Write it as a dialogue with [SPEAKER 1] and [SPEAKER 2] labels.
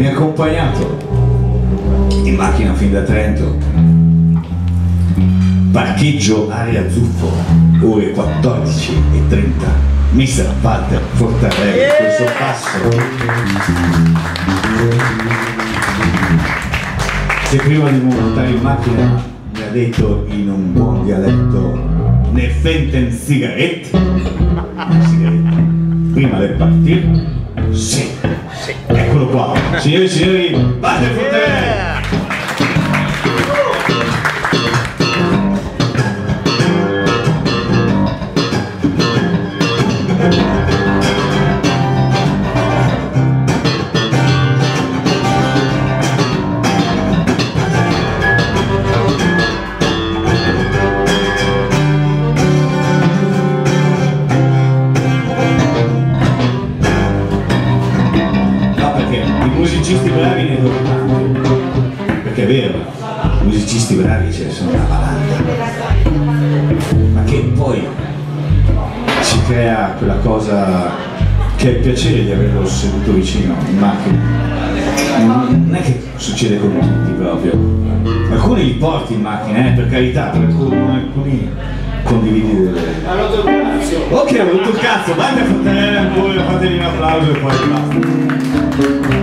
[SPEAKER 1] Mi ha accompagnato. In macchina fin da Trento. Parcheggio area Zuffo ore 14 e 30 mister Walter Fortarelli questo passo che prima di montare in macchina mi ha detto in un buon dialetto ne fenten sigarette sigarette prima del partire sì. Eccolo qua, signori e signori, Walter Fortarelli! Musicisti bravi ce ne sono una valanga. Ma che poi si crea quella cosa che è il piacere di averlo seduto vicino in macchina. Non è che succede con tutti proprio. Alcuni li porti in macchina, eh, per carità, per alcuni, condividi delle. Ok, ho avuto il cazzo, vai a ancora, fategli un applauso e poi basta.